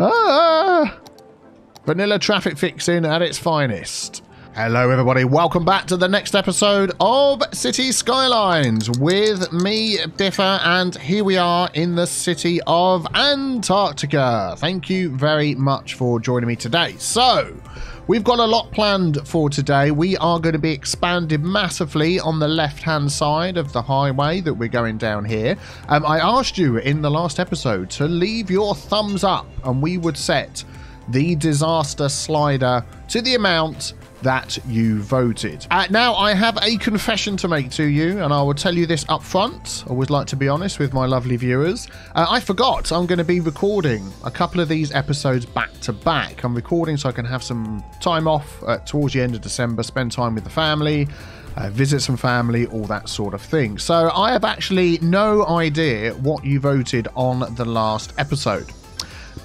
Ah! Vanilla traffic fixing at its finest. Hello, everybody. Welcome back to the next episode of Cities Skylines with me, Biffa, and here we are in the city of Antarctica. Thank you very much for joining me today. So, we've got a lot planned for today. We are going to be expanded massively on the left hand side of the highway that we're going down here. Um, I asked you in the last episode to leave your thumbs up, and we would set the disaster slider to the amount that you voted. Uh, now, I have a confession to make to you, and I will tell you this up front. I always like to be honest with my lovely viewers. Uh, I forgot I'm going to be recording a couple of these episodes back to back. I'm recording so I can have some time off uh, towards the end of December, spend time with the family. Uh, visit some family, all that sort of thing. So, I have actually no idea what you voted on the last episode.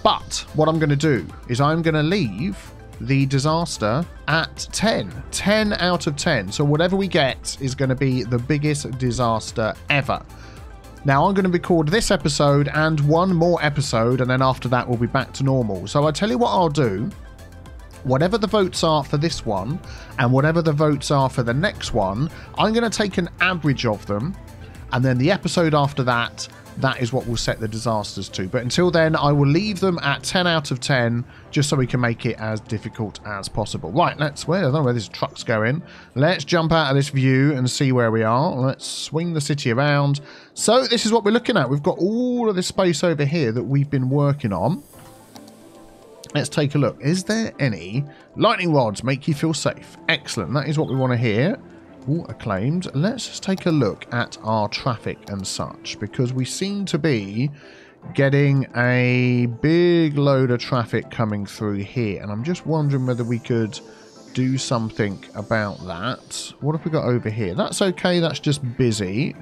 But what I'm going to do is I'm going to leave the disaster at 10. 10 out of 10. So whatever we get is going to be the biggest disaster ever. Now I'm going to record this episode and one more episode, and then after that we'll be back to normal. So I tell you what I'll do. Whatever the votes are for this one, and whatever the votes are for the next one, I'm going to take an average of them, and then the episode after that, that is what will set the disasters to. But until then, I will leave them at 10 out of 10, just so we can make it as difficult as possible. Right, let's, where, I don't know where this truck's going. Let's jump out of this view and see where we are. Let's swing the city around. So this is what we're looking at. We've got all of this space over here that we've been working on. Let's take a look. Is there any lightning rods make you feel safe? Excellent. That is what we want to hear. Ooh, acclaimed. Let's just take a look at our traffic and such, because we seem to be getting a big load of traffic coming through here, and I'm just wondering whether we could do something about that. What have we got over here? That's okay, that's just busy.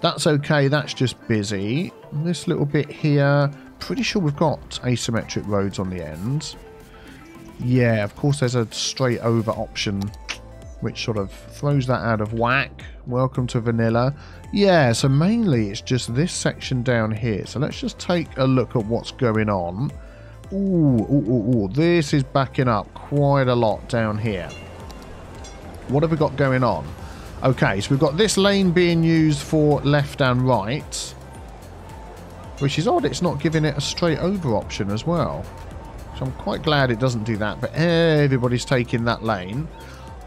That's okay, that's just busy. This little bit here, pretty sure we've got asymmetric roads on the end. Yeah, of course there's a straight over option which sort of throws that out of whack. Welcome to vanilla. Yeah, so mainly it's just this section down here. So let's just take a look at what's going on. Ooh, ooh, ooh, ooh. This is backing up quite a lot down here. What have we got going on? Okay, so we've got this lane being used for left and right. Which is odd, it's not giving it a straight over option as well. So I'm quite glad it doesn't do that, but everybody's taking that lane.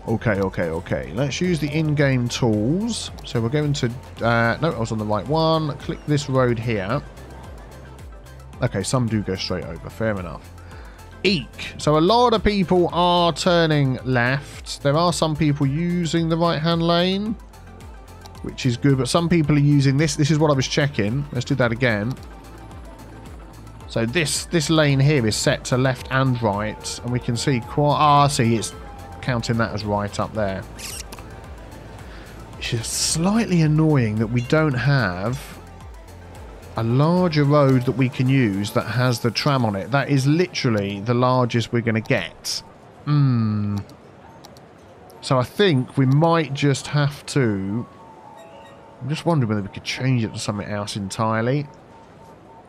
Okay, okay, okay. Let's use the in-game tools. So we're going to... Uh, no, I was on the right one. Click this road here. Okay, some do go straight over. Fair enough. Eek. So a lot of people are turning left. There are some people using the right-hand lane, which is good. But some people are using this. This is what I was checking. Let's do that again. So this this lane here is set to left and right, and we can see quite. Ah, see, it's counting that as right up there. It's just slightly annoying that we don't have a larger road that we can use that has the tram on it. That is literally the largest we're going to get. Hmm. So I think we might just have to... I'm just wondering whether we could change it to something else entirely.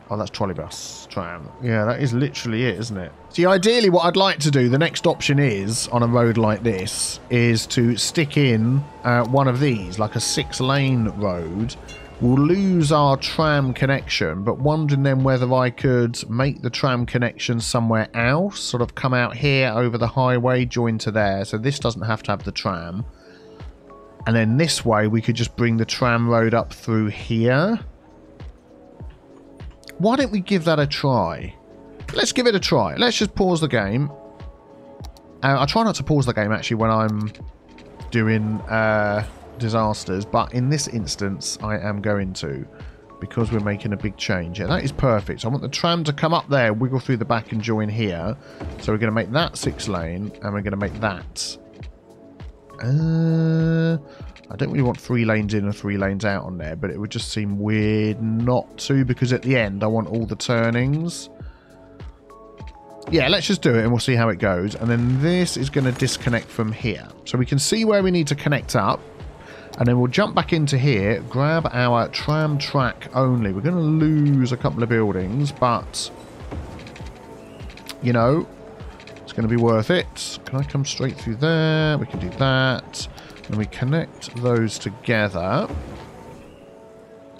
Oh, that's trolleybus tram. Yeah, that is literally it, isn't it? See, ideally what I'd like to do, the next option is, on a road like this, is to stick in uh, one of these, like a six-lane road. We'll lose our tram connection, but wondering then whether I could make the tram connection somewhere else, sort of come out here over the highway, join to there. So this doesn't have to have the tram. And then this way, we could just bring the tram road up through here. Why don't we give that a try? Let's give it a try. Let's just pause the game. Uh, I try not to pause the game, actually, when I'm doing uh, disasters. But in this instance, I am going to. Because we're making a big change. Yeah, that is perfect. So I want the tram to come up there, wiggle through the back and join here. So we're going to make that six lane. And we're going to make that... Uh, I don't really want three lanes in and three lanes out on there, but it would just seem weird not to, because at the end I want all the turnings. Yeah, let's just do it and we'll see how it goes. And then this is going to disconnect from here. So we can see where we need to connect up. And then we'll jump back into here, grab our tram track only. We're going to lose a couple of buildings, but you know, it's going to be worth it. Can I come straight through there? We can do that. And we connect those together.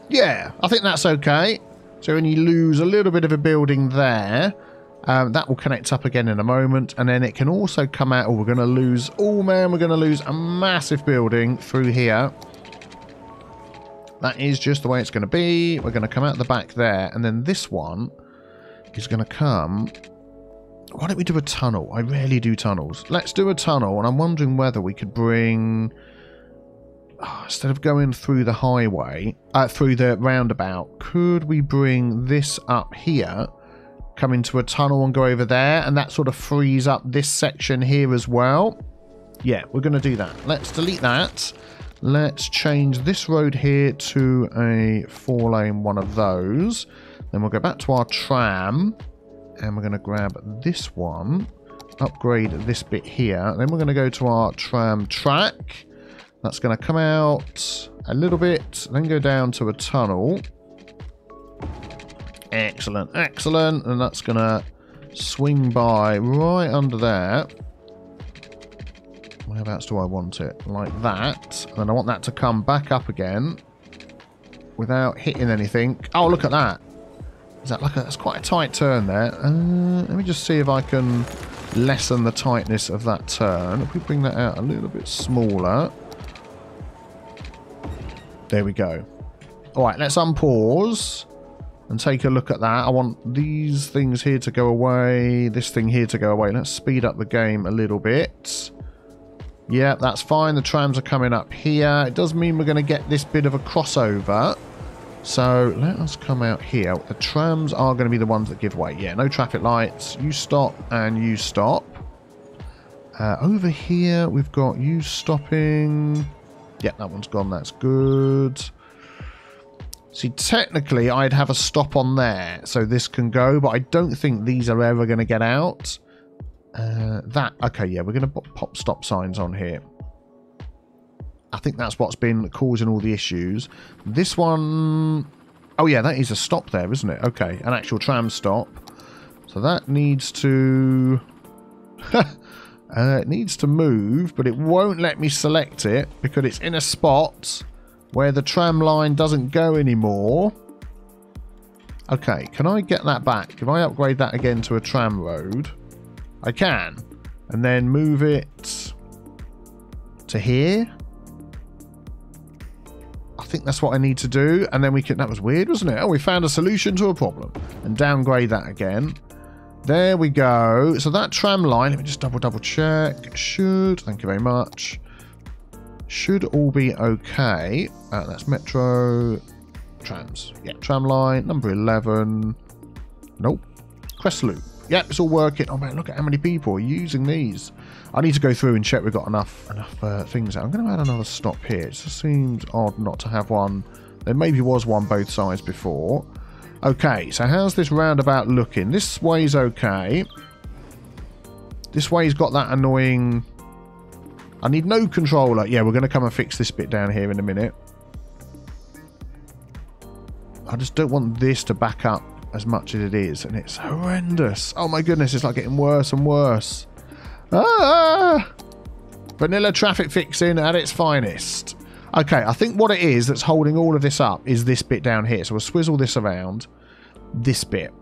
Yeah, I think that's okay. So when you lose a little bit of a building there, um, that will connect up again in a moment. And then it can also come out, oh, we're going to lose, oh man, we're going to lose a massive building through here. That is just the way it's going to be. We're going to come out the back there. And then this one is going to come... Why don't we do a tunnel? I rarely do tunnels. Let's do a tunnel. And I'm wondering whether we could bring oh, instead of going through the highway, uh, through the roundabout, could we bring this up here, come into a tunnel and go over there, and that sort of frees up this section here as well? Yeah, we're going to do that. Let's delete that. Let's change this road here to a four-lane one of those. Then we'll go back to our tram, and we're going to grab this one, upgrade this bit here. Then we're going to go to our tram track, that's going to come out a little bit, then go down to a tunnel. Excellent, excellent. And that's going to swing by right under there. Whereabouts do I want it? Like that. And I want that to come back up again without hitting anything. Oh, look at that. Is that like a, that's quite a tight turn there. Uh, let me just see if I can lessen the tightness of that turn. If we bring that out a little bit smaller. There we go. All right, let's unpause and take a look at that. I want these things here to go away, this thing here to go away. Let's speed up the game a little bit. Yeah, that's fine. The trams are coming up here. It does mean we're going to get this bit of a crossover. So let us come out here. The trams are going to be the ones that give way. Yeah, no traffic lights. You stop and you stop. Uh, over here, we've got you stopping. Yeah, that one's gone. That's good. See, technically, I'd have a stop on there, so this can go, but I don't think these are ever going to get out. Uh, that, okay, yeah, we're going to pop stop signs on here. I think that's what's been causing all the issues. This one, oh yeah, that is a stop there, isn't it? Okay, an actual tram stop. So that needs to... Uh, it needs to move, but it won't let me select it because it's in a spot where the tram line doesn't go anymore. Okay, can I get that back? Can I upgrade that again to a tram road, I can. And then move it to here. I think that's what I need to do. And then we can... That was weird, wasn't it? Oh, we found a solution to a problem. And downgrade that again. There we go. So that tram line, let me just double, double check. Should, thank you very much. Should all be okay. Uh, that's Metro trams. Yeah, tram line, number 11. Nope. Crest Loop. Yep, it's all working. Oh man, look at how many people are using these. I need to go through and check we've got enough enough uh, things. I'm going to add another stop here. It just seems odd not to have one. There maybe was one both sides before. Okay, so how's this roundabout looking? This way's okay. This way's got that annoying... I need Node Controller. Yeah, we're going to come and fix this bit down here in a minute. I just don't want this to back up as much as it is, and it's horrendous. Oh my goodness, it's like getting worse and worse. Ah! Vanilla traffic fixing at its finest. Okay, I think what it is that's holding all of this up is this bit down here. So we'll swizzle this around. This bit.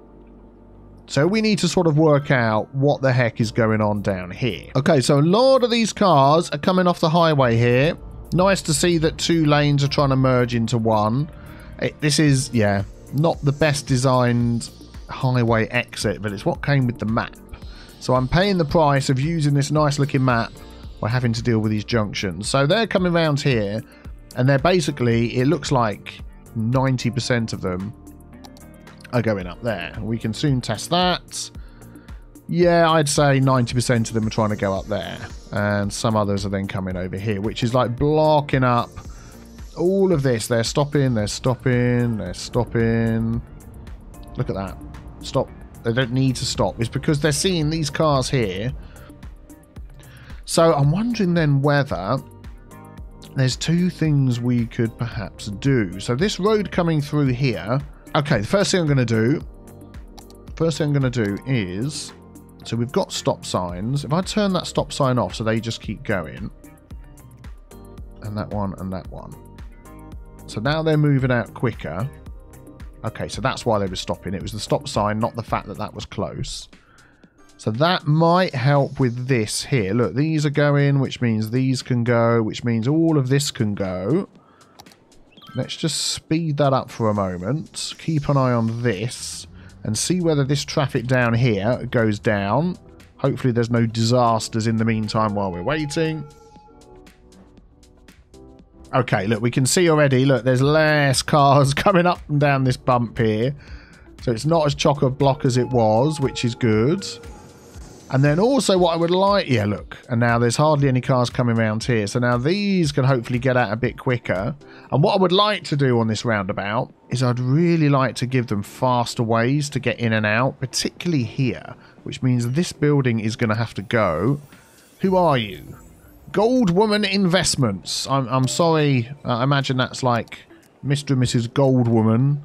So we need to sort of work out what the heck is going on down here. Okay, so a lot of these cars are coming off the highway here. Nice to see that two lanes are trying to merge into one. It, this is, yeah, not the best designed highway exit, but it's what came with the map. So I'm paying the price of using this nice looking map by having to deal with these junctions. So they're coming around here and they're basically, it looks like 90% of them are going up there. We can soon test that. Yeah, I'd say 90% of them are trying to go up there. And some others are then coming over here, which is like blocking up all of this. They're stopping, they're stopping, they're stopping. Look at that. Stop. They don't need to stop. It's because they're seeing these cars here. So I'm wondering then whether there's two things we could perhaps do. So this road coming through here. Okay, the first thing I'm going to do, first thing I'm going to do is So we've got stop signs. If I turn that stop sign off so they just keep going, and that one and that one. So now they're moving out quicker. Okay, so that's why they were stopping. It was the stop sign, not the fact that that was close. So that might help with this here. Look, these are going, which means these can go, which means all of this can go. Let's just speed that up for a moment. Keep an eye on this and see whether this traffic down here goes down. Hopefully there's no disasters in the meantime while we're waiting. Okay, look, we can see already, look, there's less cars coming up and down this bump here. So it's not as chock-a-block as it was, which is good. And then also what I would like, yeah, look, and now there's hardly any cars coming around here. So now these can hopefully get out a bit quicker. And what I would like to do on this roundabout is I'd really like to give them faster ways to get in and out, particularly here, which means this building is going to have to go. Who are you? Gold Woman Investments. I'm, I'm sorry, I imagine that's like Mr. and Mrs. Gold Woman.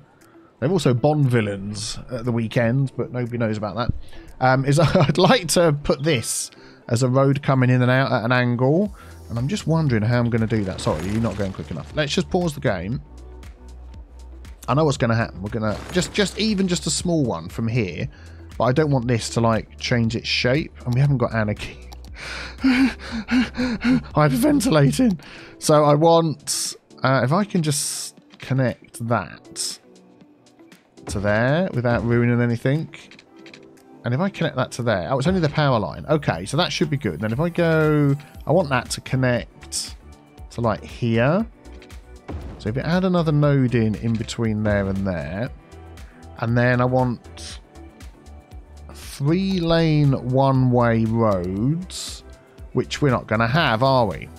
They're also Bond villains at the weekend, but nobody knows about that um, is I'd like to put this as a road coming in and out at an angle. And I'm just wondering how I'm going to do that. Sorry, you're not going quick enough. Let's just pause the game. I know what's going to happen. We're going to just, just even just a small one from here. But I don't want this to like change its shape. And we haven't got anarchy. Hyperventilating. So I want, uh, if I can just connect that to there without ruining anything. And if I connect that to there, oh, it's only the power line. Okay, so that should be good. Then if I go, I want that to connect to like here. So if you add another node in, in between there and there, and then I want three lane one way roads, which we're not going to have, are we?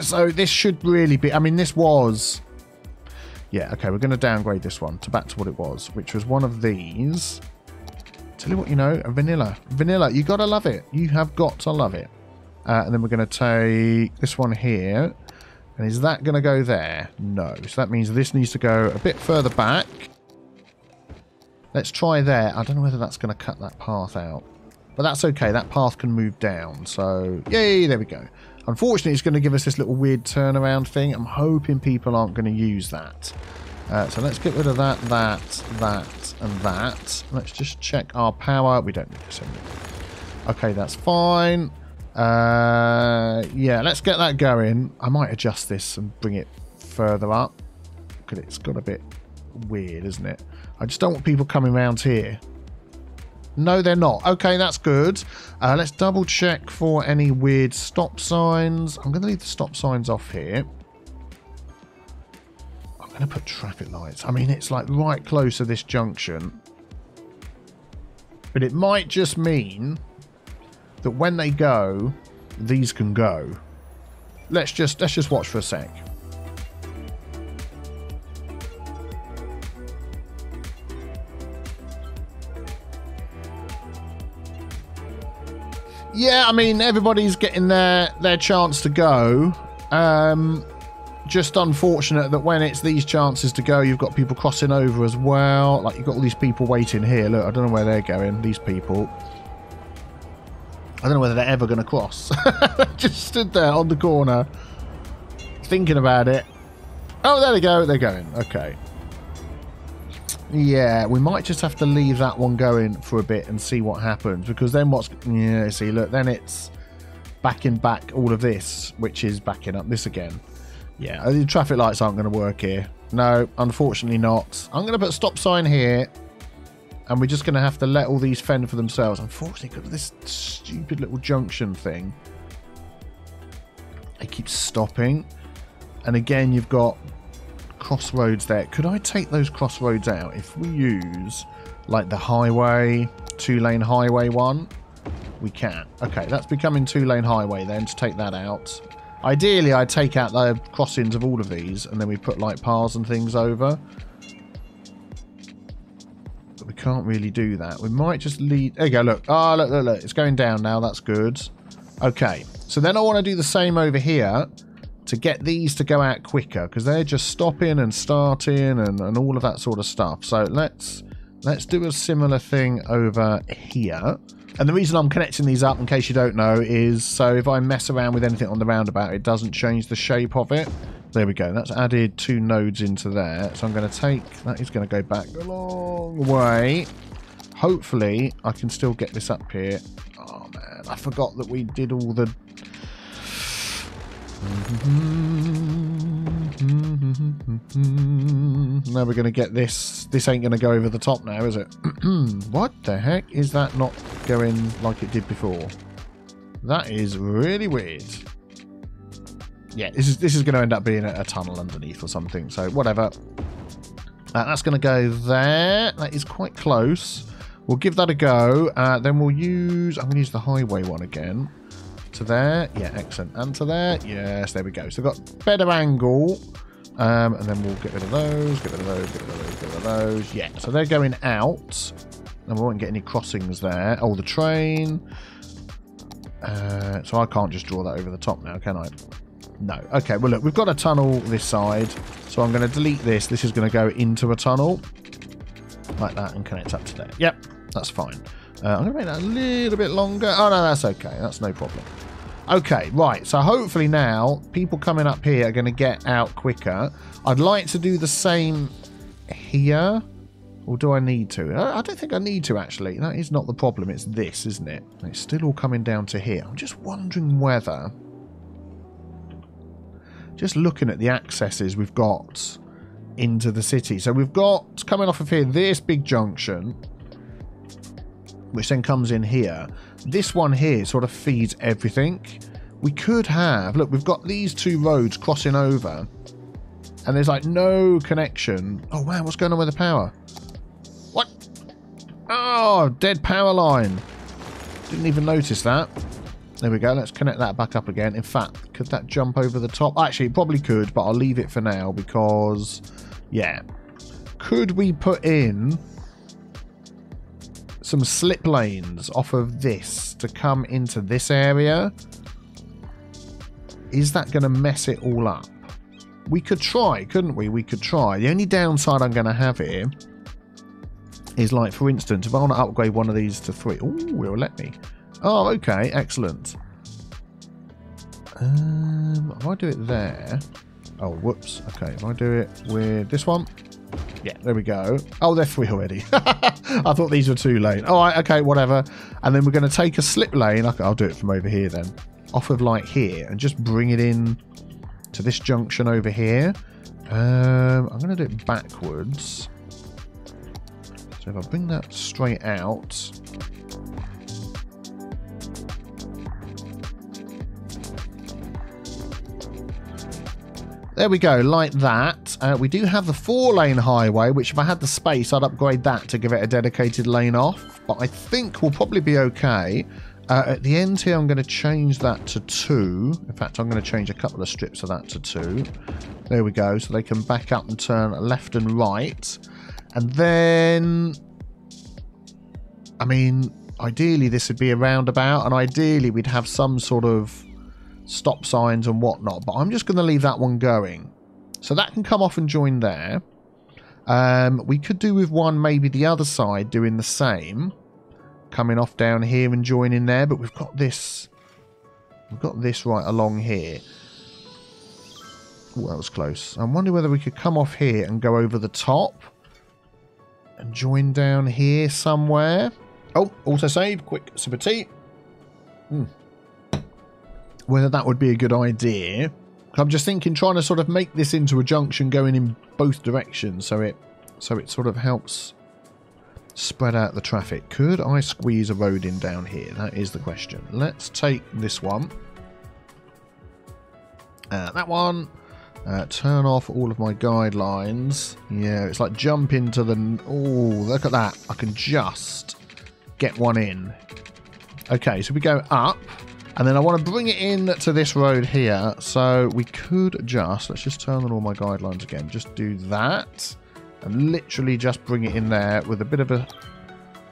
So this should really be, I mean, this was, yeah, okay, we're going to downgrade this one to back to what it was, which was one of these. Tell you what, you know, a vanilla. Vanilla, you gotta love it. You have got to love it. Uh, and then we're going to take this one here. And is that going to go there? No. So that means this needs to go a bit further back. Let's try there. I don't know whether that's going to cut that path out. But that's okay. That path can move down. So, yay, there we go. Unfortunately, it's going to give us this little weird turnaround thing. I'm hoping people aren't going to use that. Uh, so let's get rid of that, that, that, and that. Let's just check our power. We don't need this anymore. Okay, that's fine. Uh, yeah, let's get that going. I might adjust this and bring it further up. Because it's got a bit weird, isn't it? I just don't want people coming around here. No, they're not. Okay, that's good. Uh, let's double check for any weird stop signs. I'm going to leave the stop signs off here I'm going to put traffic lights. I mean, it's like right close to this junction. But it might just mean that when they go, these can go. Let's just let's just watch for a sec. Yeah, I mean everybody's getting their their chance to go. Um, just unfortunate that when it's these chances to go, you've got people crossing over as well. Like, you've got all these people waiting here. Look, I don't know where they're going, these people. I don't know whether they're ever going to cross. just stood there on the corner, thinking about it. Oh, there they go. They're going. Okay. Yeah, we might just have to leave that one going for a bit and see what happens. Because then what's... Yeah, see, look, then it's backing back all of this, which is backing up this again. Yeah, uh, the traffic lights aren't going to work here. No, unfortunately not. I'm going to put a stop sign here. And we're just going to have to let all these fend for themselves. Unfortunately, because of this stupid little junction thing. It keeps stopping. And again, you've got crossroads there. Could I take those crossroads out if we use like the highway, two lane highway one? We can. Okay, that's becoming two lane highway then to take that out. Ideally, I'd take out the crossings of all of these, and then we put like paths and things over. But we can't really do that. We might just lead... There you go, look. Ah, oh, look, look, look. It's going down now. That's good. Okay. So then I want to do the same over here to get these to go out quicker, because they're just stopping and starting and, and all of that sort of stuff. So let's Let's do a similar thing over here. And the reason I'm connecting these up, in case you don't know, is so if I mess around with anything on the roundabout, it doesn't change the shape of it. There we go. That's added two nodes into there. So I'm going to take... That is going to go back a long way. Hopefully, I can still get this up here. Oh, man. I forgot that we did all the... Now we're going to get this. This ain't going to go over the top now, is it? what the heck is that not going like it did before? That is really weird. Yeah, this is this is going to end up being a, a tunnel underneath or something. So whatever. Uh, that's going to go there. That is quite close. We'll give that a go. Uh, then we'll use... I'm going to use the highway one again. To there. Yeah, excellent. And to there. Yes, there we go. So we've got better angle. Um, and then we'll get rid of those, get rid of those, get rid of those, get rid of those. Yeah, so they're going out. And we won't get any crossings there. Oh, the train. Uh, so I can't just draw that over the top now, can I? No. Okay, well, look, we've got a tunnel this side. So I'm going to delete this. This is going to go into a tunnel. Like that and connect up to there. Yep, that's fine. Uh, I'm going to make that a little bit longer. Oh, no, that's okay. That's no problem. Okay, right. So hopefully now people coming up here are going to get out quicker. I'd like to do the same here. Or do I need to? I don't think I need to, actually. That is not the problem. It's this, isn't it? It's still all coming down to here. I'm just wondering whether... Just looking at the accesses we've got into the city. So we've got, coming off of here, this big junction, which then comes in here. This one here sort of feeds everything. We could have, look, we've got these two roads crossing over, and there's like no connection. Oh, wow, what's going on with the power? What? Oh, dead power line. Didn't even notice that. There we go. Let's connect that back up again. In fact, could that jump over the top? Actually, probably could, but I'll leave it for now because, yeah. Could we put in some slip lanes off of this to come into this area? Is that going to mess it all up? We could try, couldn't we? We could try. The only downside I'm going to have here is like, for instance, if I want to upgrade one of these to three. Oh, will let me. Oh, okay, excellent. Um, if I do it there... Oh, whoops. Okay, if I do it with this one... Yeah, there we go. Oh, they're three already. I thought these were two lane. All right, okay, whatever. And then we're going to take a slip lane. I'll do it from over here then. Off of like here and just bring it in to this junction over here. Um, I'm going to do it backwards. So if I bring that straight out, There we go, like that. Uh, we do have the four-lane highway, which if I had the space, I'd upgrade that to give it a dedicated lane off. But I think we'll probably be okay. Uh, at the end here, I'm going to change that to two. In fact, I'm going to change a couple of strips of that to two. There we go, so they can back up and turn left and right. And then... I mean, ideally this would be a roundabout, and ideally we'd have some sort of stop signs and whatnot. But I'm just going to leave that one going. So that can come off and join there. Um, we could do with one maybe the other side doing the same. Coming off down here and joining there. But we've got this... We've got this right along here. Oh, that was close. I'm wondering whether we could come off here and go over the top. And join down here somewhere. Oh, also save. Quick sip of tea. Hmm whether that would be a good idea. I'm just thinking trying to sort of make this into a junction going in both directions so it so it sort of helps spread out the traffic. Could I squeeze a road in down here? That is the question. Let's take this one. Uh, that one. Uh, turn off all of my guidelines. Yeah, it's like jump into the... Oh, look at that. I can just get one in. Okay, so we go up. And then I want to bring it in to this road here. So we could just, let's just turn on all my guidelines again. Just do that. And literally just bring it in there with a bit of a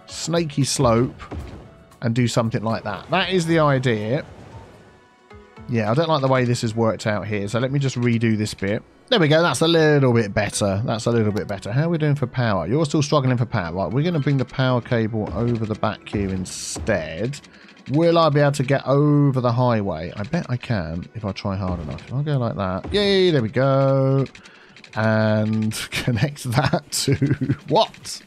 snaky slope. And do something like that. That is the idea. Yeah, I don't like the way this has worked out here. So let me just redo this bit. There we go. That's a little bit better. That's a little bit better. How are we doing for power? You're still struggling for power. Right, we're going to bring the power cable over the back here instead. Will I be able to get over the highway? I bet I can if I try hard enough. If I go like that. Yay, there we go. And connect that to what?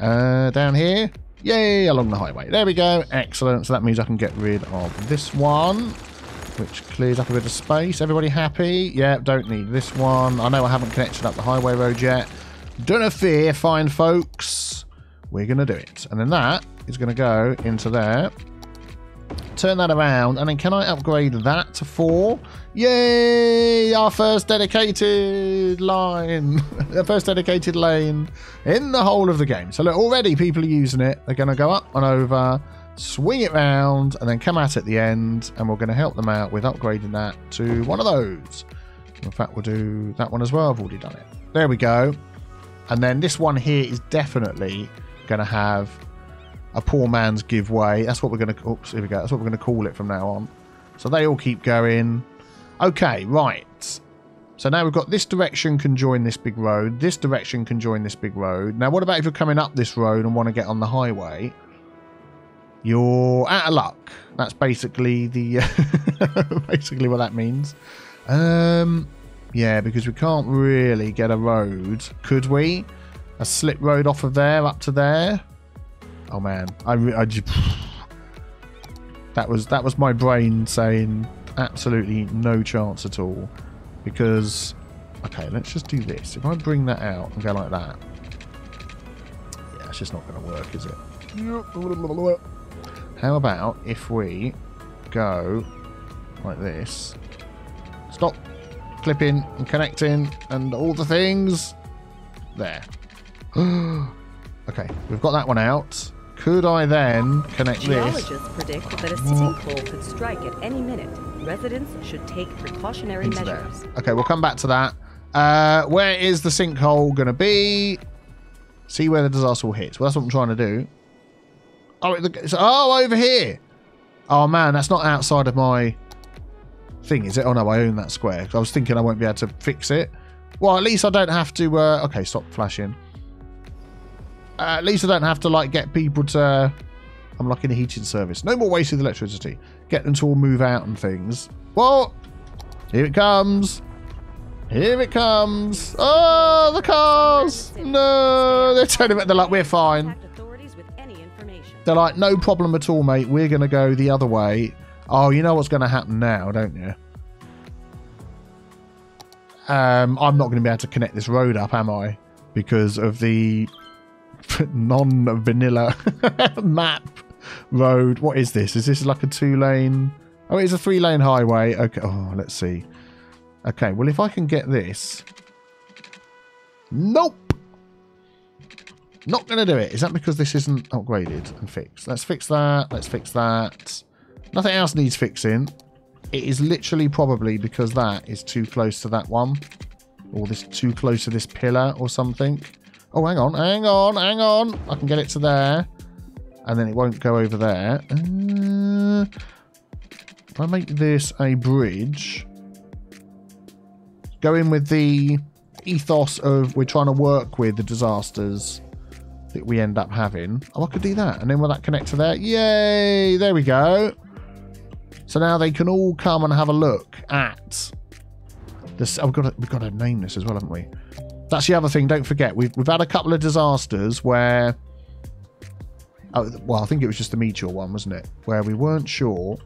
Uh, down here. Yay, along the highway. There we go. Excellent. So that means I can get rid of this one which clears up a bit of space. Everybody happy? Yeah, don't need this one. I know I haven't connected up the highway road yet. Don't fear, fine folks. We're going to do it. And then that is going to go into there. Turn that around. And then can I upgrade that to four? Yay! Our first dedicated line. the first dedicated lane in the whole of the game. So look, already people are using it. They're going to go up and over swing it round, and then come out at the end, and we're going to help them out with upgrading that to one of those. In fact, we'll do that one as well. I've already done it. There we go. And then this one here is definitely going to have a poor man's giveaway. That's what we're going to. Oops, here we go. That's what we're going to call it from now on. So they all keep going. Okay, right. So now we've got this direction can join this big road. This direction can join this big road. Now, what about if you're coming up this road and want to get on the highway? You're out of luck. That's basically the basically what that means. Um, yeah, because we can't really get a road, could we? A slip road off of there up to there. Oh man, I, I just, that was that was my brain saying absolutely no chance at all. Because okay, let's just do this. If I bring that out and go like that, yeah, it's just not going to work, is it? How about if we go like this? Stop clipping and connecting and all the things. There. okay, we've got that one out. Could I then connect Geologists this? predict that a sinkhole could strike at any minute. Residents should take precautionary Into measures. there. Okay, we'll come back to that. Uh, where is the sinkhole going to be? See where the disaster will hit. Well, that's what I'm trying to do. Oh, it's, oh, over here. Oh man, that's not outside of my thing, is it? Oh no, I own that square. I was thinking I won't be able to fix it. Well, at least I don't have to. Uh, okay, stop flashing. Uh, at least I don't have to like get people to. I'm locking in a heating service. No more wasted electricity. Get them to all move out and things. Well, here it comes. Here it comes. Oh, the cars. No, they're turning it. They're like, we're fine. Contact authorities with any information. They're like, no problem at all, mate. We're going to go the other way. Oh, you know what's going to happen now, don't you? Um, I'm not going to be able to connect this road up, am I? Because of the non-vanilla map road. What is this? Is this like a two-lane? Oh, it's a three-lane highway. Okay. Oh, let's see. Okay. Well, if I can get this. Nope. Not going to do it. Is that because this isn't upgraded and fixed? Let's fix that. Let's fix that. Nothing else needs fixing. It is literally probably because that is too close to that one. Or this too close to this pillar or something. Oh, hang on, hang on, hang on. I can get it to there. And then it won't go over there. Uh, if I make this a bridge, go in with the ethos of we're trying to work with the disasters that we end up having. Oh, I could do that. And then will that connect to there? Yay! There we go. So now they can all come and have a look at this. Oh, we've got to, we've got to name this as well, haven't we? That's the other thing. Don't forget, we've we've had a couple of disasters where. Oh, well, I think it was just the meteor one, wasn't it? Where we weren't sure.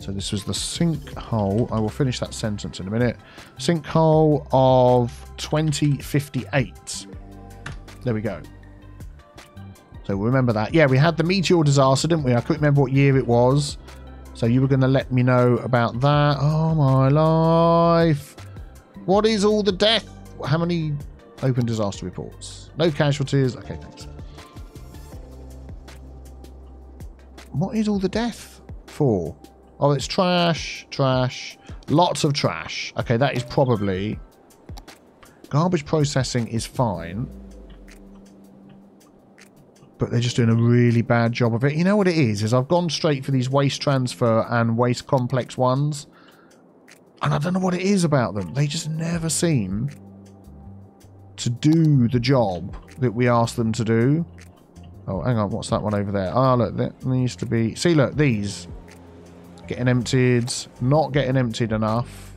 So this was the sinkhole. I will finish that sentence in a minute. Sinkhole of 2058. There we go. So remember that. Yeah, we had the meteor disaster, didn't we? I couldn't remember what year it was. So you were going to let me know about that. Oh my life. What is all the death? How many open disaster reports? No casualties. Okay, thanks. What is all the death for? Oh, it's trash, trash, lots of trash. Okay, that is probably... Garbage processing is fine. but they're just doing a really bad job of it. You know what it is? Is I've gone straight for these waste transfer and waste complex ones. And I don't know what it is about them. They just never seem to do the job that we ask them to do. Oh, hang on. What's that one over there? Ah, oh, look. That needs to be... See, look. These. Getting emptied. Not getting emptied enough.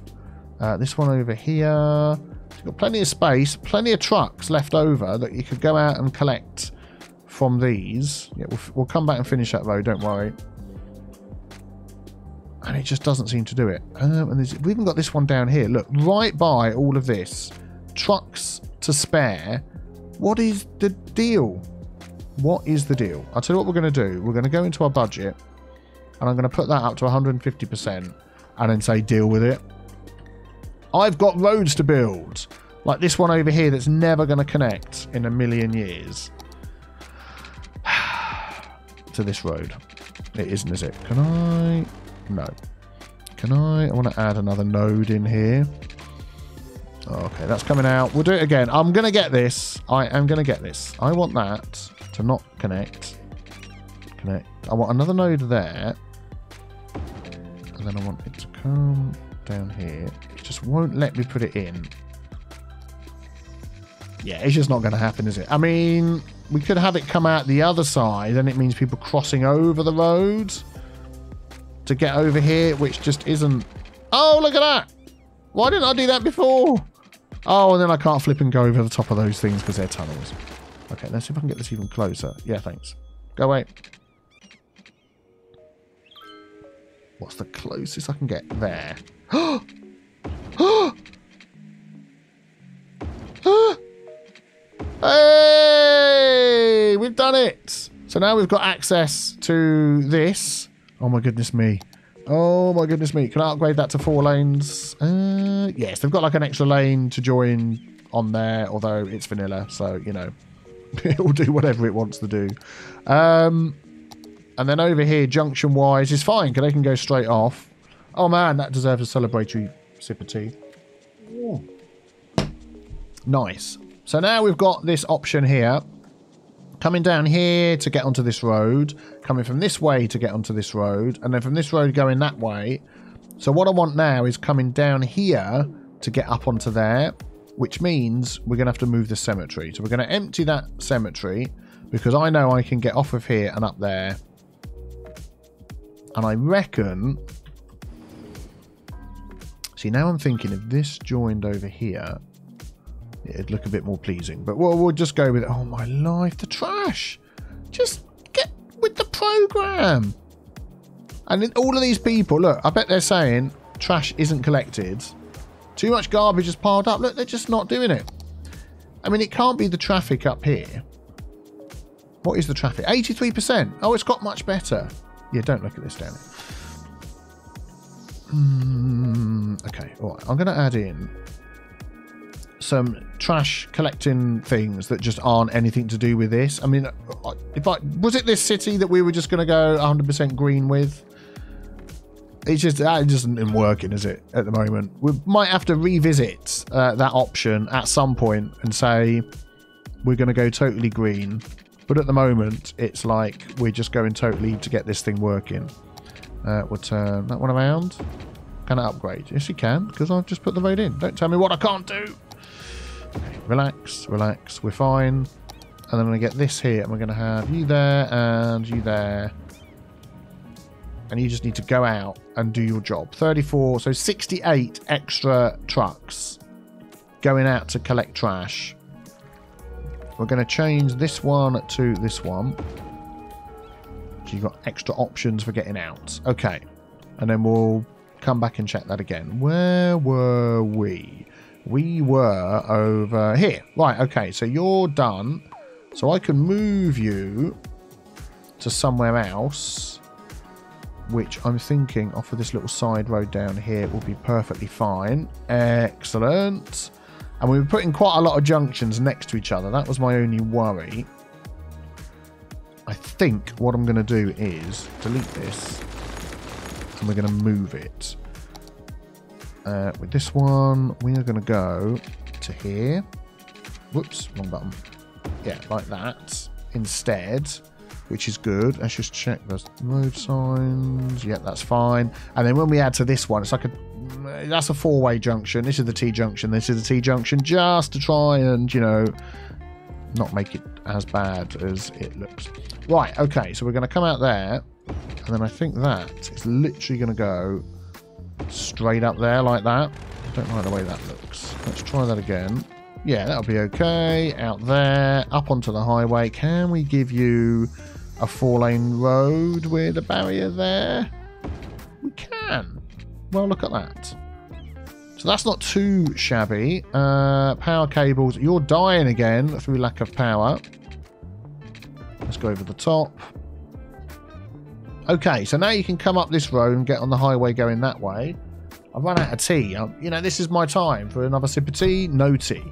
Uh, this one over here. Got plenty of space. Plenty of trucks left over that you could go out and collect from these. Yeah, we'll, we'll come back and finish that though. Don't worry. And it just doesn't seem to do it. Um, and we've even got this one down here. Look, right by all of this. Trucks to spare. What is the deal? What is the deal? I'll tell you what we're going to do. We're going to go into our budget and I'm going to put that up to 150% and then say deal with it. I've got roads to build. Like this one over here that's never going to connect in a million years. to this road. It isn't, is it? Can I? No. Can I? I want to add another node in here. Okay, that's coming out. We'll do it again. I'm going to get this. I am going to get this. I want that to not connect. Connect. I want another node there. And then I want it to come down here. It just won't let me put it in. Yeah, it's just not going to happen, is it? I mean, we could have it come out the other side, and it means people crossing over the road to get over here, which just isn't... Oh, look at that! Why didn't I do that before? Oh, and then I can't flip and go over the top of those things because they're tunnels. Okay, let's see if I can get this even closer. Yeah, thanks. Go away. What's the closest I can get there? hey! We've done it! So now we've got access to this. Oh my goodness me. Oh my goodness me. Can I upgrade that to four lanes? Uh, yes, they've got like an extra lane to join on there, although it's vanilla, so, you know, it'll do whatever it wants to do. Um, and then over here, junction-wise, is fine, because they can go straight off. Oh, man, that deserves a celebratory sip of tea. Ooh. Nice. So now we've got this option here. Coming down here to get onto this road. Coming from this way to get onto this road. And then from this road going that way. So what I want now is coming down here to get up onto there. Which means we're going to have to move the cemetery. So we're going to empty that cemetery. Because I know I can get off of here and up there and I reckon... See, now I'm thinking if this joined over here, it'd look a bit more pleasing. But we'll, we'll just go with... Oh, my life, the trash! Just with the program! And all of these people, look, I bet they're saying trash isn't collected. Too much garbage is piled up. Look, they're just not doing it. I mean, it can't be the traffic up here. What is the traffic? 83%. Oh, it's got much better. Yeah, don't look at this, Danny. Mm, okay, all right. I'm going to add in some trash collecting things that just aren't anything to do with this. I mean, if I was it this city that we were just going to go 100% green with? It's just that isn't working, is it? At the moment, we might have to revisit uh, that option at some point and say we're going to go totally green but at the moment, it's like we're just going totally to get this thing working. Uh, we'll turn that one around. Can I upgrade? Yes, you can, because I've just put the vote in. Don't tell me what I can't do. Relax, relax. We're fine. And then I'm going to get this here, and we're going to have you there and you there. And you just need to go out and do your job. 34, so 68 extra trucks going out to collect trash. We're going to change this one to this one. So you've got extra options for getting out. Okay. And then we'll come back and check that again. Where were we? We were over here. Right, okay. So you're done. So I can move you to somewhere else. Which I'm thinking off of this little side road down here will be perfectly fine. Excellent. And we were putting quite a lot of junctions next to each other. That was my only worry. I think what I'm going to do is delete this. And we're going to move it. Uh, with this one, we are going to go to here. Whoops, wrong button. Yeah, like that. instead, which is good. Let's just check those road signs. Yeah, that's fine. And then when we add to this one, it's like a that's a four-way junction. This is the T junction. This is the T junction, just to try and you know not make it as bad as it looks. Right. Okay. So we're going to come out there, and then I think that is literally going to go straight up there like that. I don't like the way that looks. Let's try that again. Yeah, that'll be okay. Out there, up onto the highway. Can we give you a four-lane road with a barrier there? We can. Well, look at that. So that's not too shabby. Uh, power cables. You're dying again through lack of power. Let's go over the top. Okay, so now you can come up this road and get on the highway going that way. I've run out of tea. Um, you know, this is my time for another sip of tea. No tea.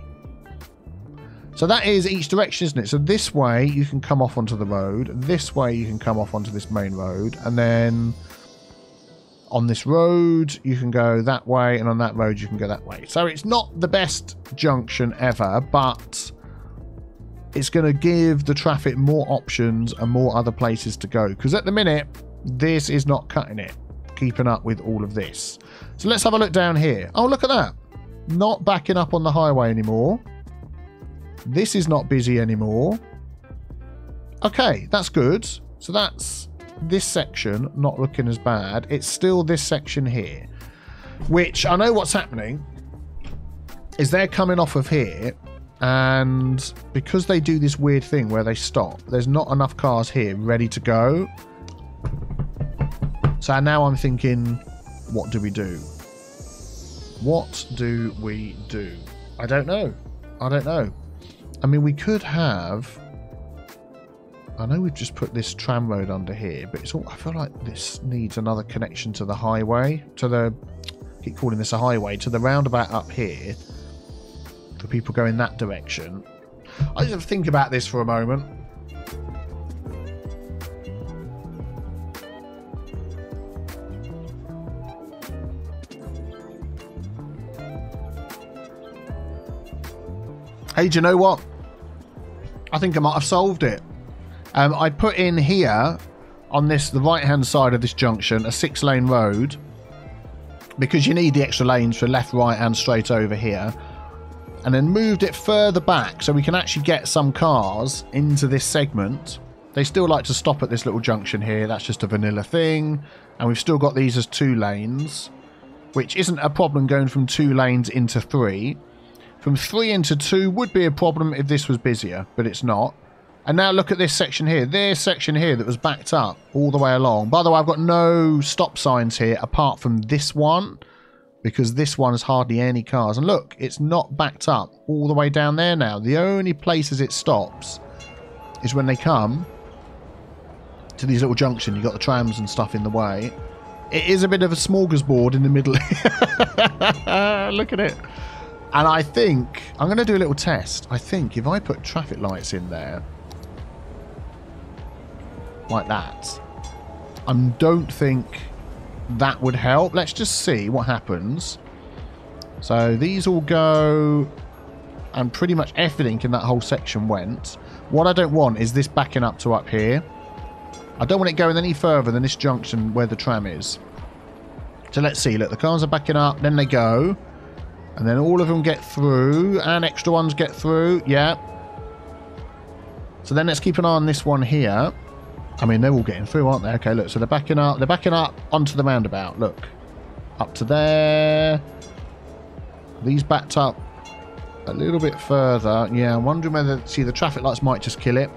So that is each direction, isn't it? So this way you can come off onto the road. This way you can come off onto this main road. And then on this road you can go that way. And on that road you can go that way. So it's not the best junction ever, but it's going to give the traffic more options and more other places to go. Because at the minute, this is not cutting it, keeping up with all of this. So let's have a look down here. Oh, look at that. Not backing up on the highway anymore. This is not busy anymore. Okay, that's good. So that's this section not looking as bad. It's still this section here, which I know what's happening is they're coming off of here and because they do this weird thing where they stop, there's not enough cars here ready to go. So now I'm thinking, what do we do? What do we do? I don't know. I don't know. I mean, we could have. I know we've just put this tram road under here, but it's all. I feel like this needs another connection to the highway, to the. I keep calling this a highway to the roundabout up here for people going that direction. I just have to think about this for a moment. Hey, do you know what? I think I might have solved it. Um, I put in here on this the right hand side of this junction a six lane road because you need the extra lanes for left, right, and straight over here and then moved it further back so we can actually get some cars into this segment. They still like to stop at this little junction here. That's just a vanilla thing. And we've still got these as two lanes, which isn't a problem going from two lanes into three. From three into two would be a problem if this was busier, but it's not. And now look at this section here. This section here that was backed up all the way along. By the way, I've got no stop signs here apart from this one because this one has hardly any cars. And look, it's not backed up all the way down there now. The only places it stops is when they come to these little junction. You've got the trams and stuff in the way. It is a bit of a smorgasbord in the middle. look at it. And I think, I'm going to do a little test. I think if I put traffic lights in there, like that, I don't think that would help. Let's just see what happens. So these all go, and pretty much everything in that whole section went. What I don't want is this backing up to up here. I don't want it going any further than this junction where the tram is. So let's see. Look, the cars are backing up, then they go. And then all of them get through, and extra ones get through. Yeah. So then let's keep an eye on this one here. I mean, they're all getting through, aren't they? Okay, look, so they're backing up. They're backing up onto the roundabout. Look. Up to there. These backed up a little bit further. Yeah, I'm wondering whether... See, the traffic lights might just kill it.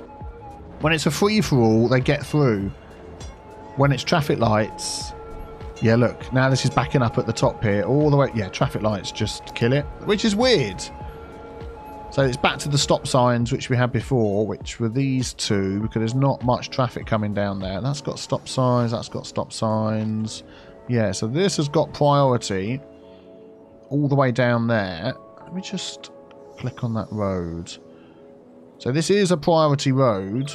When it's a free-for-all, they get through. When it's traffic lights... Yeah, look. Now this is backing up at the top here. All the way... Yeah, traffic lights just kill it. Which is weird. So it's back to the stop signs which we had before, which were these two, because there's not much traffic coming down there. That's got stop signs, that's got stop signs. Yeah, so this has got priority all the way down there. Let me just click on that road. So this is a priority road.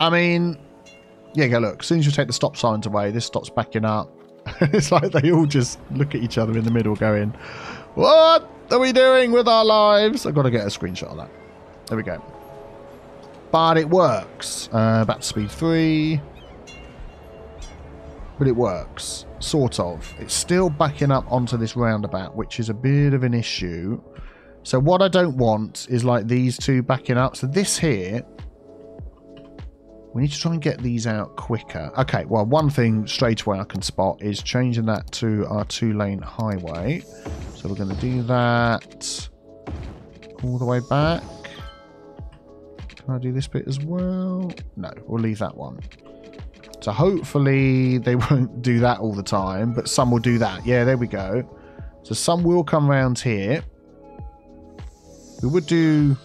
I mean, yeah, go look. As soon as you take the stop signs away, this stops backing up. it's like they all just look at each other in the middle going, What? are we doing with our lives? I've got to get a screenshot of that. There we go. but it works. Uh, back to speed 3. But it works. Sort of. It's still backing up onto this roundabout, which is a bit of an issue. So what I don't want is like these two backing up. So this here, we need to try and get these out quicker. Okay, well, one thing straight away I can spot is changing that to our two-lane highway. So we're going to do that all the way back. Can I do this bit as well? No, we'll leave that one. So hopefully they won't do that all the time, but some will do that. Yeah, there we go. So some will come around here. We would do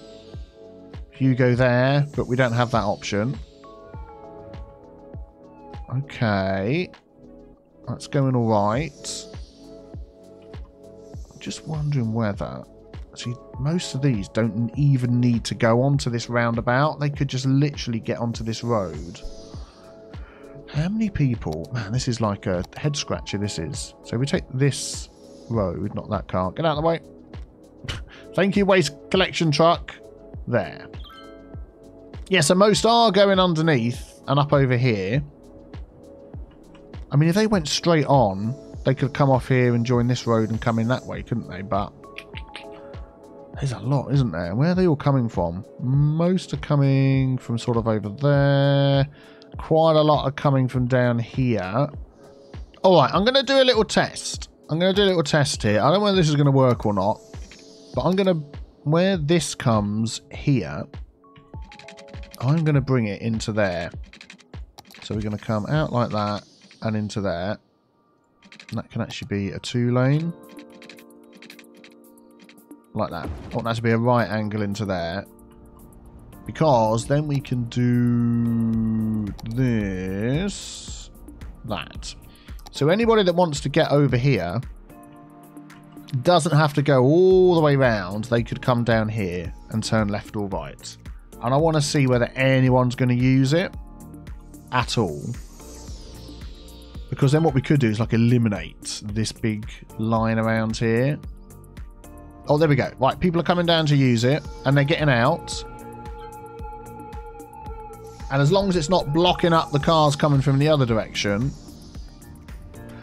Hugo there, but we don't have that option. Okay. That's going all right. I'm just wondering whether... See, most of these don't even need to go onto this roundabout. They could just literally get onto this road. How many people... Man, this is like a head scratcher, this is. So we take this road, not that car. Get out of the way. Thank you, waste collection truck. There. Yeah, so most are going underneath and up over here. I mean, if they went straight on, they could come off here and join this road and come in that way, couldn't they? But there's a lot, isn't there? Where are they all coming from? Most are coming from sort of over there. Quite a lot are coming from down here. All right, I'm going to do a little test. I'm going to do a little test here. I don't know whether this is going to work or not. But I'm going to... Where this comes here, I'm going to bring it into there. So we're going to come out like that and into there. And that can actually be a two lane. Like that. I want that to be a right angle into there. Because then we can do this. That. So anybody that wants to get over here doesn't have to go all the way round. They could come down here and turn left or right. And I want to see whether anyone's going to use it at all. Because then what we could do is like eliminate this big line around here. Oh, there we go. Right, people are coming down to use it and they're getting out. And as long as it's not blocking up the cars coming from the other direction,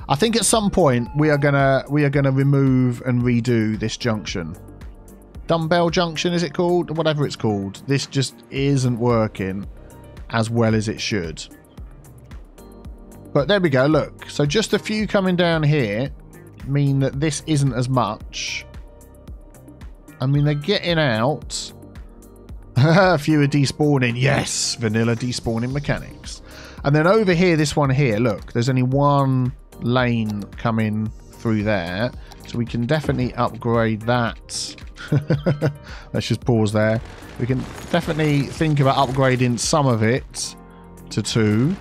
I think at some point we are gonna we are gonna remove and redo this junction. Dumbbell junction is it called? Whatever it's called. This just isn't working as well as it should. But there we go, look. So just a few coming down here mean that this isn't as much. I mean, they're getting out. a few are despawning. Yes, vanilla despawning mechanics. And then over here, this one here, look, there's only one lane coming through there. So we can definitely upgrade that. Let's just pause there. We can definitely think about upgrading some of it to two.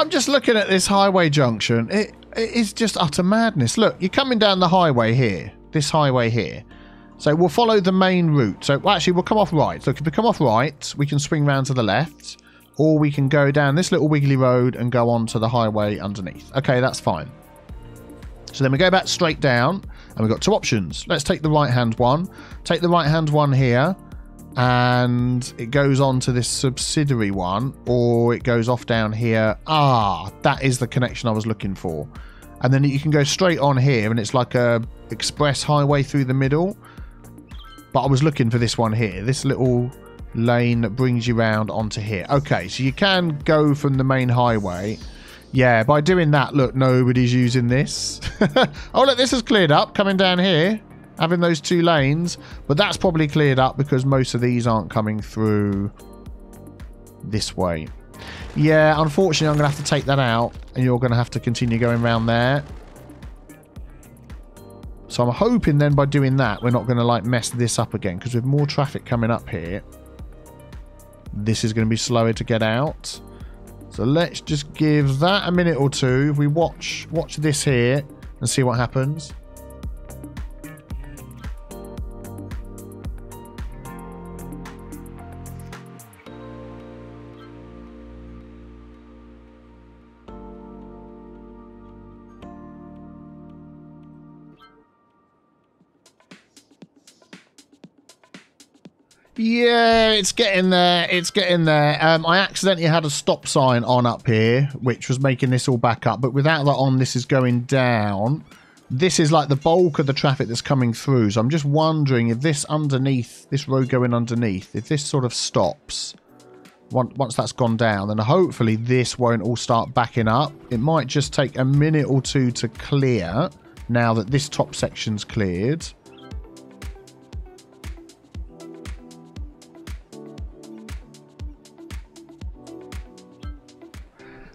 I'm just looking at this highway junction. It, it is just utter madness. Look, you're coming down the highway here. This highway here. So we'll follow the main route. So well, actually, we'll come off right. So if we come off right, we can swing round to the left. Or we can go down this little wiggly road and go on to the highway underneath. Okay, that's fine. So then we go back straight down. And we've got two options. Let's take the right-hand one. Take the right-hand one here and it goes on to this subsidiary one or it goes off down here. Ah that is the connection i was looking for. And then you can go straight on here and it's like a express highway through the middle. But i was looking for this one here. This little lane that brings you round onto here. Okay so you can go from the main highway. Yeah by doing that look nobody's using this. Oh look this has cleared up coming down here having those two lanes. But that's probably cleared up because most of these aren't coming through this way. Yeah, unfortunately, I'm going to have to take that out. And you're going to have to continue going around there. So I'm hoping then by doing that, we're not going to like mess this up again. Because with more traffic coming up here, this is going to be slower to get out. So let's just give that a minute or two. If we watch watch this here and see what happens. Yeah, it's getting there. It's getting there. Um, I accidentally had a stop sign on up here, which was making this all back up. But without that on, this is going down. This is like the bulk of the traffic that's coming through. So I'm just wondering if this underneath, this road going underneath, if this sort of stops, once that's gone down, then hopefully this won't all start backing up. It might just take a minute or two to clear now that this top section's cleared.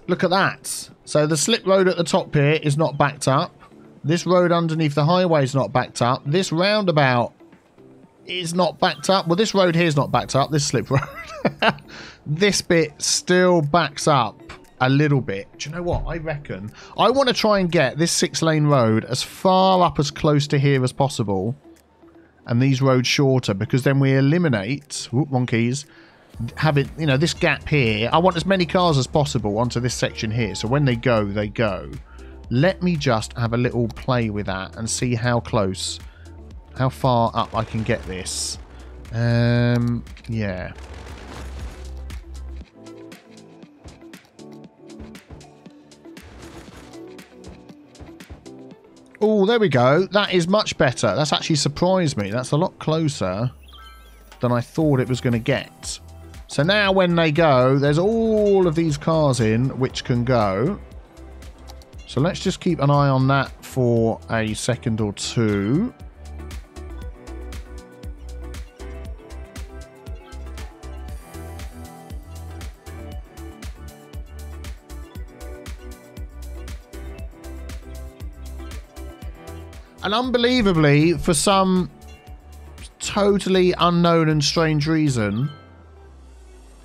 Look at that. So the slip road at the top here is not backed up. This road underneath the highway is not backed up. This roundabout is not backed up. Well, this road here is not backed up. This slip road. this bit still backs up a little bit. Do you know what? I reckon I want to try and get this six lane road as far up as close to here as possible and these roads shorter because then we eliminate whoop, wrong keys have it you know this gap here i want as many cars as possible onto this section here so when they go they go let me just have a little play with that and see how close how far up i can get this um yeah Oh, there we go. That is much better. That's actually surprised me. That's a lot closer than I thought it was going to get. So now when they go, there's all of these cars in which can go. So let's just keep an eye on that for a second or two. And unbelievably, for some totally unknown and strange reason,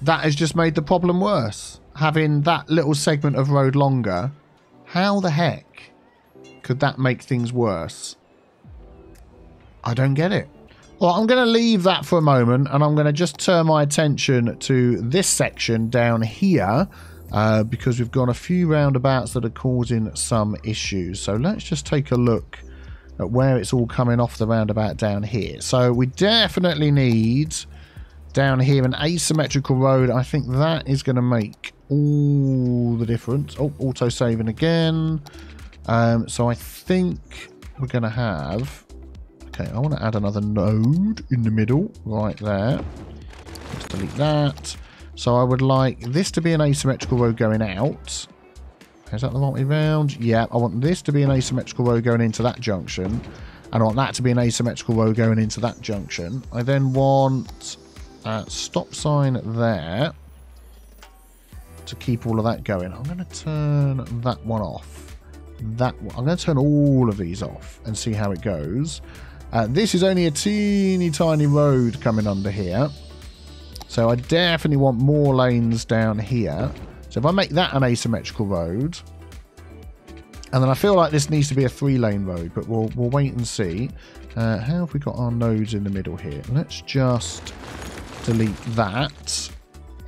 that has just made the problem worse. Having that little segment of road longer. How the heck could that make things worse? I don't get it. Well, I'm going to leave that for a moment and I'm going to just turn my attention to this section down here uh, because we've got a few roundabouts that are causing some issues. So let's just take a look at where it's all coming off the roundabout down here. So we definitely need down here an asymmetrical road. I think that is going to make all the difference. Oh, auto saving again. Um, so I think we're going to have... Okay, I want to add another node in the middle, right there. Let's delete that. So I would like this to be an asymmetrical road going out. Is that the right way round? Yeah, I want this to be an asymmetrical row going into that junction. And I want that to be an asymmetrical row going into that junction. I then want a stop sign there to keep all of that going. I'm going to turn that one off. That one. I'm going to turn all of these off and see how it goes. Uh, this is only a teeny tiny road coming under here. So I definitely want more lanes down here. So if I make that an asymmetrical road, and then I feel like this needs to be a three-lane road, but we'll we'll wait and see. Uh, how have we got our nodes in the middle here? Let's just delete that,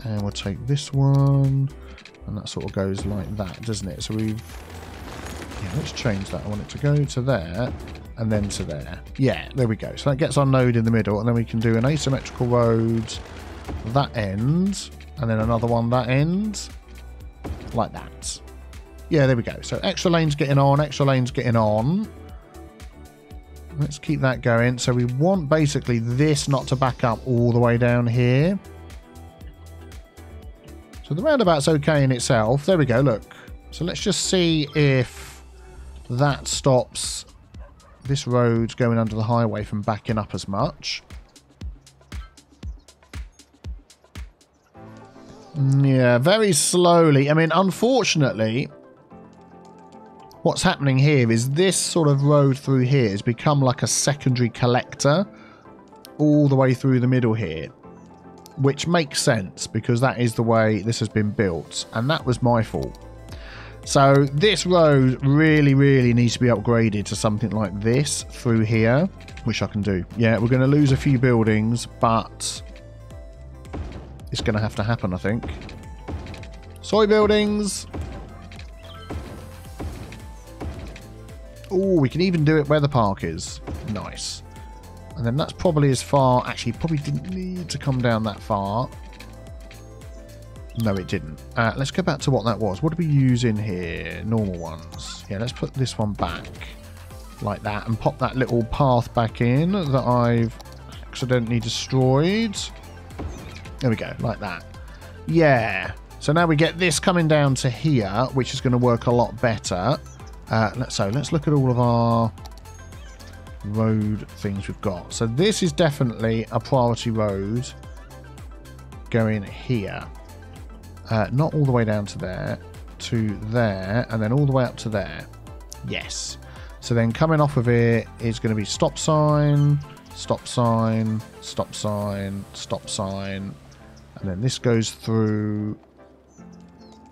and we'll take this one, and that sort of goes like that, doesn't it? So we've yeah, let's change that. I want it to go to there and then to there. Yeah, there we go. So that gets our node in the middle, and then we can do an asymmetrical road that end, and then another one that end like that. Yeah, there we go. So extra lanes getting on, extra lanes getting on. Let's keep that going. So we want basically this not to back up all the way down here. So the roundabout's okay in itself. There we go, look. So let's just see if that stops this road going under the highway from backing up as much. Yeah, very slowly. I mean, unfortunately, what's happening here is this sort of road through here has become like a secondary collector all the way through the middle here. Which makes sense because that is the way this has been built. And that was my fault. So this road really, really needs to be upgraded to something like this through here, which I can do. Yeah, we're going to lose a few buildings, but it's going to have to happen, I think. Soy buildings. Oh, we can even do it where the park is. Nice. And then that's probably as far. Actually, probably didn't need to come down that far. No, it didn't. Uh, let's go back to what that was. What do we use in here? Normal ones. Yeah, let's put this one back like that and pop that little path back in that I've accidentally destroyed. There we go, like that. Yeah. So now we get this coming down to here, which is going to work a lot better. Uh, so let's look at all of our road things we've got. So this is definitely a priority road going here. Uh, not all the way down to there, to there, and then all the way up to there. Yes. So then coming off of it is going to be stop sign, stop sign, stop sign, stop sign, and then this goes through.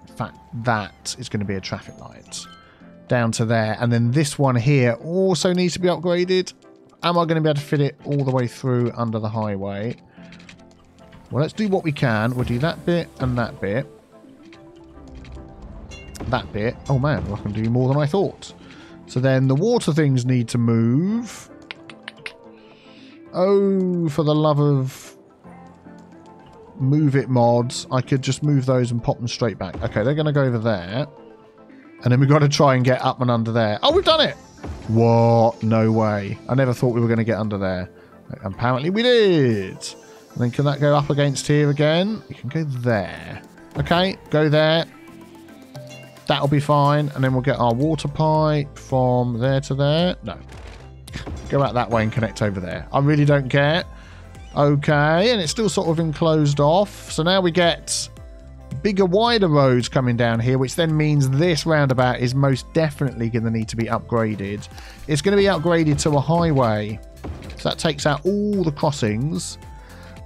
In fact, that is going to be a traffic light down to there, and then this one here also needs to be upgraded. Am I going to be able to fit it all the way through under the highway? Well, let's do what we can. We'll do that bit and that bit. That bit. Oh man, I can do more than I thought. So then the water things need to move. Oh, for the love of move it mods, I could just move those and pop them straight back. Okay, they're going to go over there. And then we've got to try and get up and under there. Oh, we've done it! What? No way. I never thought we were going to get under there. Apparently we did. And then can that go up against here again? You can go there. Okay, go there. That'll be fine. And then we'll get our water pipe from there to there. No. Go out that way and connect over there. I really don't care. Okay, and it's still sort of enclosed off. So now we get bigger, wider roads coming down here, which then means this roundabout is most definitely going to need to be upgraded. It's going to be upgraded to a highway. So that takes out all the crossings,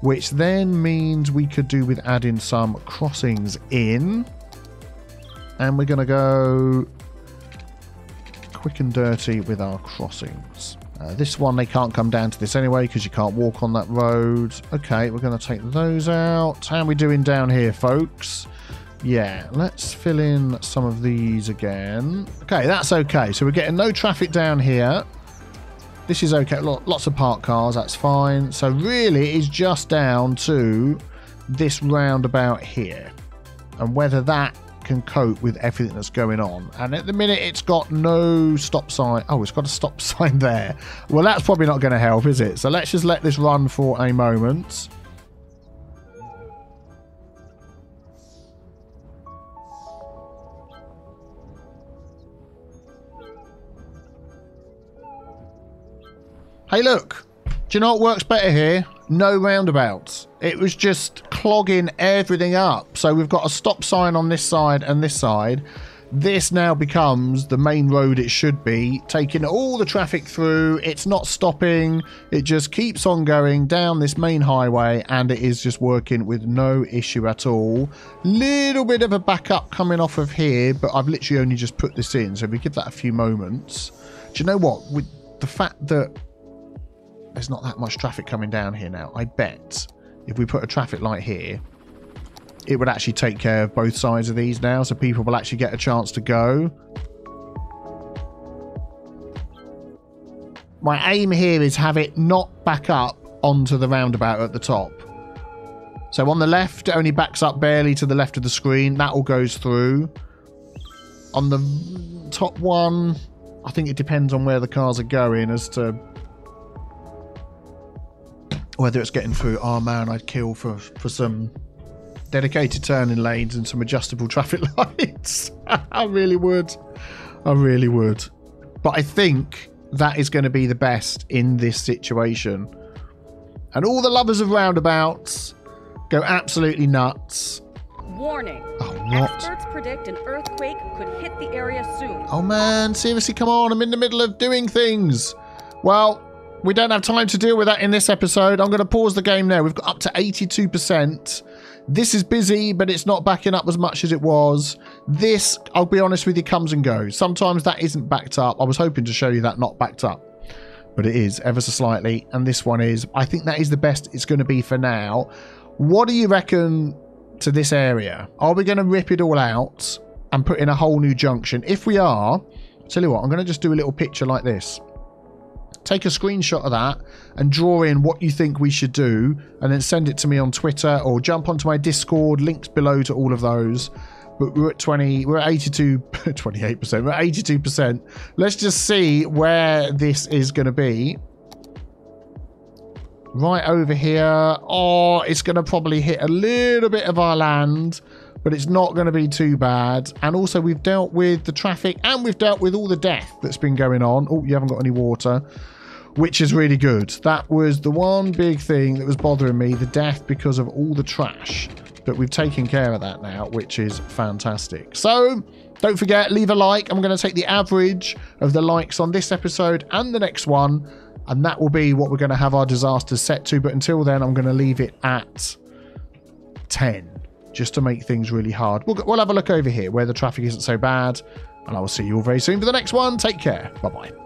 which then means we could do with adding some crossings in. And we're going to go quick and dirty with our crossings. Uh, this one, they can't come down to this anyway because you can't walk on that road. Okay, we're going to take those out. How are we doing down here, folks? Yeah, let's fill in some of these again. Okay, that's okay. So we're getting no traffic down here. This is okay. Lots of parked cars, that's fine. So really, it's just down to this roundabout here. And whether that can cope with everything that's going on. And at the minute, it's got no stop sign. Oh, it's got a stop sign there. Well, that's probably not going to help, is it? So let's just let this run for a moment. Hey, look. Do you know what works better here? No roundabouts. It was just clogging everything up. So we've got a stop sign on this side and this side. This now becomes the main road it should be, taking all the traffic through. It's not stopping. It just keeps on going down this main highway and it is just working with no issue at all. Little bit of a backup coming off of here, but I've literally only just put this in. So if we give that a few moments. Do you know what? With the fact that there's not that much traffic coming down here now. I bet if we put a traffic light here, it would actually take care of both sides of these now, so people will actually get a chance to go. My aim here is have it not back up onto the roundabout at the top. So on the left, it only backs up barely to the left of the screen. That all goes through. On the top one, I think it depends on where the cars are going as to whether it's getting through, oh man, I'd kill for, for some dedicated turning lanes and some adjustable traffic lights. I really would. I really would. But I think that is going to be the best in this situation. And all the lovers of roundabouts go absolutely nuts. Warning. Oh, what? Experts predict an earthquake could hit the area soon. Oh man, seriously, come on. I'm in the middle of doing things. Well, we don't have time to deal with that in this episode. I'm going to pause the game now. We've got up to 82%. This is busy, but it's not backing up as much as it was. This, I'll be honest with you, comes and goes. Sometimes that isn't backed up. I was hoping to show you that not backed up, but it is ever so slightly. And this one is. I think that is the best it's going to be for now. What do you reckon to this area? Are we going to rip it all out and put in a whole new junction? If we are, I'll tell you what, I'm going to just do a little picture like this take a screenshot of that and draw in what you think we should do and then send it to me on Twitter or jump onto my Discord, links below to all of those. But we're at 20, we're at 82, 28%, we're at 82%. Let's just see where this is going to be. Right over here. Oh, it's going to probably hit a little bit of our land but it's not going to be too bad. And also, we've dealt with the traffic and we've dealt with all the death that's been going on. Oh, you haven't got any water, which is really good. That was the one big thing that was bothering me the death because of all the trash. But we've taken care of that now, which is fantastic. So, don't forget, leave a like. I'm going to take the average of the likes on this episode and the next one. And that will be what we're going to have our disasters set to. But until then, I'm going to leave it at 10 just to make things really hard. We'll, we'll have a look over here where the traffic isn't so bad. And I will see you all very soon for the next one. Take care. Bye bye.